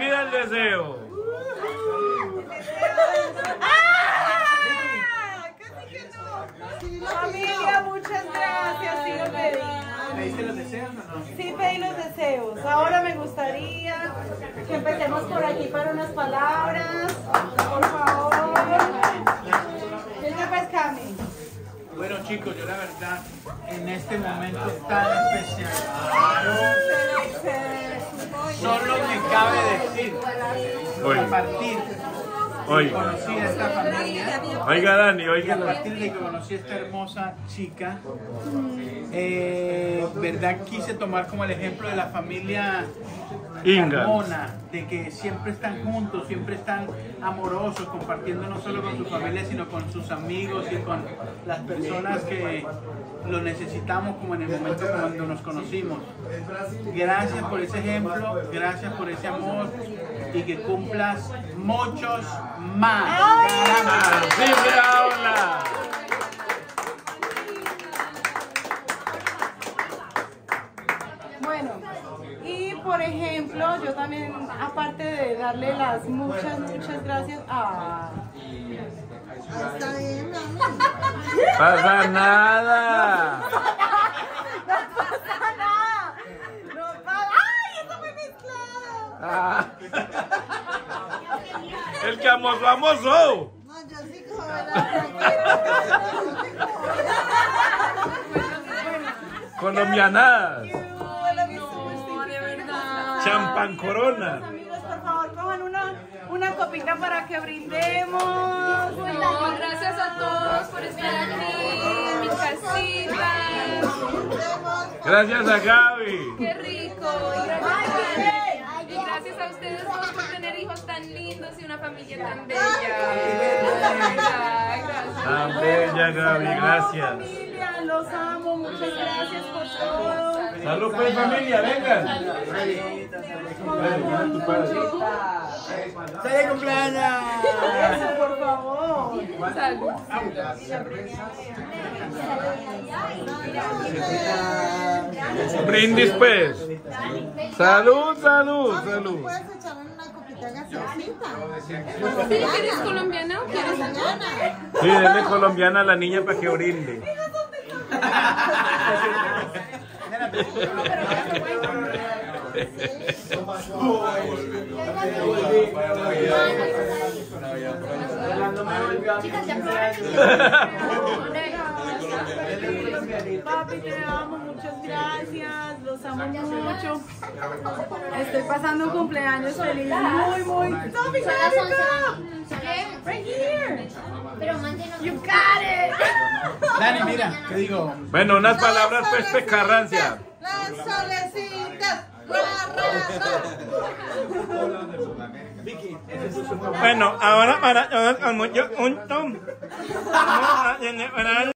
Pida el deseo. Familia, muchas gracias. Sí, lo pedí. ¿Pediste los deseos o no? Sí, pedí los deseos. Ahora me gustaría que empecemos por aquí para unas palabras. Por favor. Venga, pues, Cami. Bueno chicos, yo la verdad, en este momento tan especial, solo me cabe decir, Oye. a partir de que Oiga. conocí a esta familia, Oiga, Dani, y a oiga. partir de que conocí a esta hermosa chica, eh, verdad quise tomar como el ejemplo de la familia Inga. Carmona, de que siempre están juntos, siempre están amorosos, compartiendo no solo con su familia, sino con sus amigos y con las personas que lo necesitamos como en el momento cuando nos conocimos. Gracias por ese ejemplo, gracias por ese amor y que cumplas muchos más. Caramba. ¡Sí, mira, hola! Bueno, y por ejemplo, yo también, aparte de darle las muchas, muchas gracias a... Pasa nada. ¡No pasa nada! ¡No pasa! ¡Ay, eso fue mezclado! Ah. El que amosó, amosó. Colombianadas. Hola, mis amorcitos. de verdad. Champan corona. Amigos, por favor, cojan una, una copita para que brindemos. No, gracias a todos por estar aquí en mi casita. Gracias a Gaby. Qué rico. Gracias, y una familia tan bella. Ay, gracias. Tan bella Gaby, gracias. Familia, los amo, muchas gracias por todo. Salud pues familia, vengan. ¡Feliz cumpleaños! Eso, por favor. Salud. Brindis pues. Salud, salud, salud. ¿Puedes echarme una copita gaseosita? ¿Sí, ¿Eres colombiana o quieres Sí, denle colombiana a la niña para que brinde. Papi, te amo, muchas gracias, los amo mucho. Estoy pasando un cumpleaños feliz, muy, muy. Sophie, Right here. You got it. Dani, mira, te digo, Bueno, unas palabras pues pecarrancia. Las solecitas. Bueno, ahora para un tom.